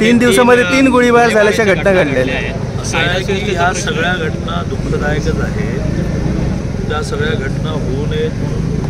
तीन दिवसामध्ये तीन गोळीबार झाल्याच्या घटना घडलेल्या आहेत ह्या सगळ्या घटना दुःखदायकच आहेत. त्या सगळ्या घटना होऊ नयेत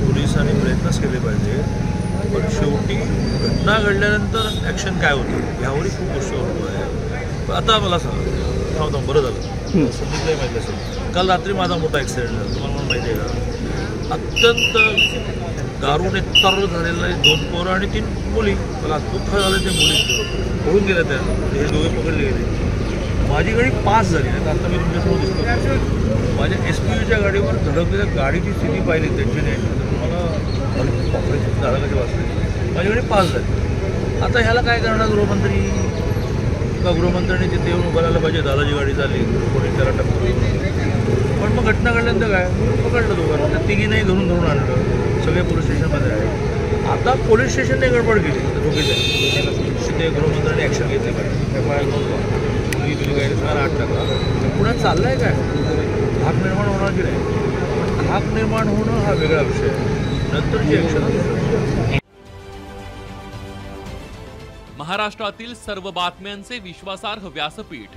पोलिसांनी प्रयत्नच केले पाहिजे. पण शेवटी घटना घडल्यानंतर ॲक्शन काय होतं? ह्यावरही खूप गोष्ट होतो आहे पण आता मला सांगा. थांब थांब बरं झालं. संदीपलाही माहिती असेल. काल रात्री माझा मोठा ॲक्सिडेंट झाला. तुम्हाला मला माहिती आहे अत्यंत दारूने तर झालेलं आहे. दोन पोरं आणि तीन मुली. मला दुःख झालं ते मुली पळून गेल्या त्या. हे दोघे पकडले गेले. माझी गाडी पास झाली. नाही आता मी तुमच्यासमोर दिसतो माझ्या एस पी यूच्या गाडीवर धडकलेल्या गाडीची स्थिती पाहिली. त्यांची नाही. मला ऑपरेशन झालं कसे वाचले. माझी गाडी पास झाली. आता ह्याला काय करणार गृहमंत्री? का गृहमंत्र्यांनी तिथे येऊन उभं पाहिजे? दादाची गाडी चालली. कोणी त्याला टक्कर घटना घडल्यानंतर काय? पकडलं दोघांना. त्या तिघींनाही घरून धरून आणलं. सगळे पोलीस स्टेशनमध्ये आहे आता पोलीस स्टेशनने गडबड केली. दोघीच्या ते गृहमंत्र्यांनी ॲक्शन घेतली पाहिजे. एफ आय आर नोंदवा तुम्ही तुझी गाडी तुम्हाला आठ टाका. पुण्यात चाललंय काय? घाक निर्माण होणार की नाही? घाक निर्माण होणं हा वेगळा विषय. नंतरची ॲक्शन महाराष्ट्रातील सर्व बातम्यांचे विश्वासार्ह व्यासपीठ.